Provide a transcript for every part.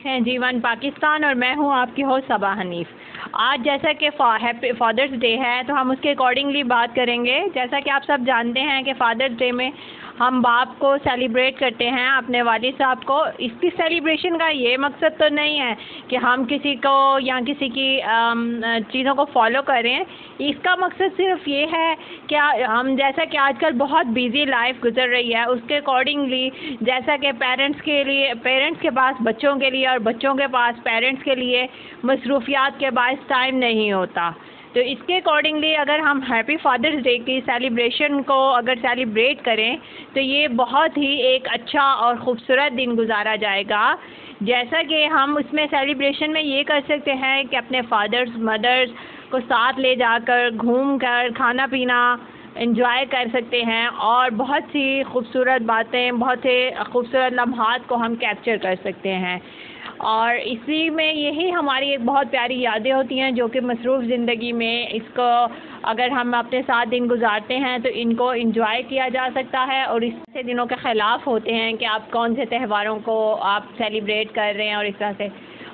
हैं जीवन पाकिस्तान और मैं हूँ आपकी होस्ट सबा हनीफ। आज जैसा कि फादर्स डे है तो हम उसके अकॉर्डिंगली बात करेंगे। जैसा कि आप सब जानते हैं कि फादर्स डे में हम बाप को सेलिब्रेट करते हैं अपने वालिद साहब को। इसकी सेलिब्रेशन का ये मकसद तो नहीं है कि हम किसी को या किसी की चीज़ों को फॉलो करें। इसका मकसद सिर्फ़ ये है कि हम जैसा कि आजकल बहुत बिज़ी लाइफ गुजर रही है, उसके अकॉर्डिंगली जैसा कि पेरेंट्स के लिए पेरेंट्स के पास, बच्चों के लिए और बच्चों के पास पेरेंट्स के लिए मसरूफियात के बायस टाइम नहीं होता। तो इसके अकॉर्डिंगली अगर हम हैप्पी फादर्स डे की सेलिब्रेशन को अगर सेलिब्रेट करें तो ये बहुत ही एक अच्छा और ख़ूबसूरत दिन गुजारा जाएगा। जैसा कि हम उसमें सेलिब्रेशन में ये कर सकते हैं कि अपने फादर्स मदर्स को साथ ले जाकर घूम कर खाना पीना इंजॉय कर सकते हैं और बहुत सी खूबसूरत बातें, बहुत से खूबसूरत लम्हात को हम कैप्चर कर सकते हैं। और इसी में यही हमारी एक बहुत प्यारी यादें होती हैं, जो कि मसरूफ़ ज़िंदगी में इसको अगर हम अपने सात दिन गुजारते हैं तो इनको इंजॉय किया जा सकता है और इससे दिनों के ख़िलाफ़ होते हैं कि आप कौन से त्योहारों को आप सेलिब्रेट कर रहे हैं और इस तरह से।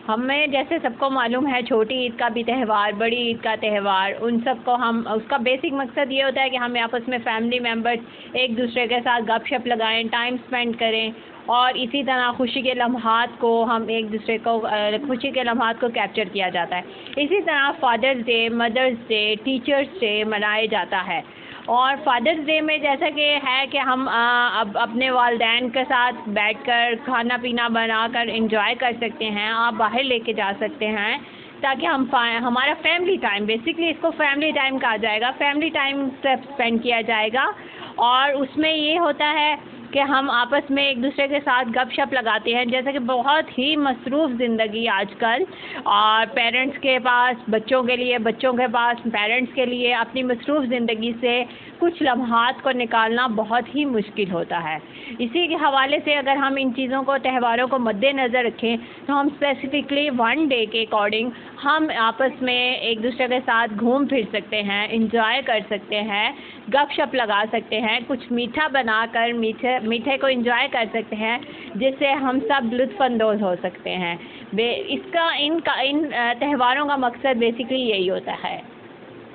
हमें जैसे सबको मालूम है, छोटी ईद का भी त्यौहार, बड़ी ईद का त्यौहार, उन सबको हम, उसका बेसिक मकसद ये होता है कि हम आपस में फैमिली मेंबर्स एक दूसरे के साथ गपशप लगाएँ टाइम स्पेंड करें और इसी तरह खुशी के लम्हात को हम एक दूसरे को खुशी के लम्हात को कैप्चर किया जाता है। इसी तरह fathers day mothers day teachers day मनाया जाता है। और फादर्स डे में जैसा कि है कि हम अब अपने वालदेन के साथ बैठकर खाना पीना बनाकर इंजॉय कर सकते हैं, आप बाहर लेके जा सकते हैं, ताकि हम हमारा फैमिली टाइम बेसिकली इसको फैमिली टाइम कहा जाएगा। फैमिली टाइम स्पेंड किया जाएगा। और उसमें ये होता है कि हम आपस में एक दूसरे के साथ गप शप लगाते हैं, जैसे कि बहुत ही मसरूफ़ ज़िंदगी आजकल। और पेरेंट्स के पास, बच्चों के लिए, बच्चों के पास पेरेंट्स के लिए अपनी मसरूफ़ ज़िंदगी से कुछ लम्हात को निकालना बहुत ही मुश्किल होता है। इसी के हवाले से अगर हम इन चीज़ों को, त्यौहारों को मद्देनज़र रखें तो हम स्पेसिफ़िकली वन डे के अकॉर्डिंग हम आपस में एक दूसरे के साथ घूम फिर सकते हैं इंजॉय कर सकते हैं गप शप लगा सकते हैं, कुछ मीठा बनाकर, मीठे मीठे को इंजॉय कर सकते हैं, जिससे हम सब लुत्फ़अंदोज़ हो सकते हैं। बे, इसका, इन का, इन त्यौहारों का मकसद बेसिकली यही होता है।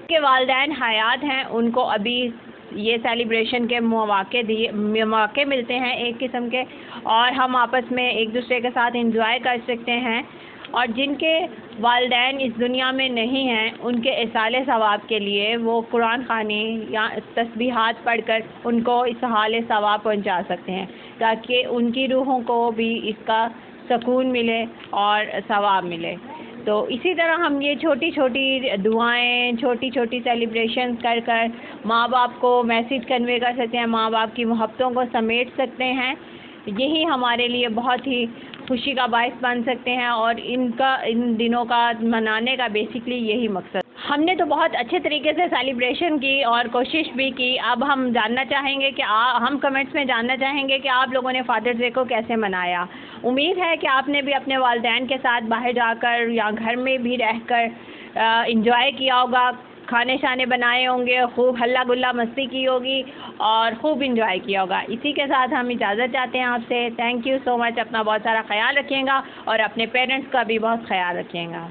के वालदेन हयात हैं, उनको अभी ये सेलिब्रेशन के मौके दिए मौके मिलते हैं एक किस्म के, और हम आपस में एक दूसरे के साथ इंजॉय कर सकते हैं। और जिनके वालदेन इस दुनिया में नहीं हैं, उनके इसाल सवाब के लिए वो कुरान खानी या तस्बीहात पढ़कर उनको इस हाल सवाब पहुँचा सकते हैं, ताकि उनकी रूहों को भी इसका सकून मिले और सवाब मिले। तो इसी तरह हम ये छोटी छोटी दुआएँ छोटी छोटी सेलिब्रेशन कर कर माँ बाप को मैसेज कन्वे कर सकते हैं माँ बाप की मोहब्बतों को समेट सकते हैं। यही हमारे लिए बहुत ही खुशी का बायस बन सकते हैं और इनका इन दिनों का मनाने का बेसिकली यही मकसद। हमने तो बहुत अच्छे तरीके से सेलिब्रेशन की और कोशिश भी की। अब हम जानना चाहेंगे कि आ, हम कमेंट्स में जानना चाहेंगे कि आप लोगों ने फादर्स डे को कैसे मनाया। उम्मीद है कि आपने भी अपने वालदेन के साथ बाहर जाकर या घर में भी रहकर इंजॉय किया होगा। खाने शाने बनाए होंगे, खूब हल्ला गुल्ला मस्ती की होगी और खूब इंजॉय किया होगा। इसी के साथ हम इजाज़त चाहते हैं आपसे। थैंक यू सो मच अपना बहुत सारा ख्याल रखिएगा और अपने पेरेंट्स का भी बहुत ख्याल रखिएगा।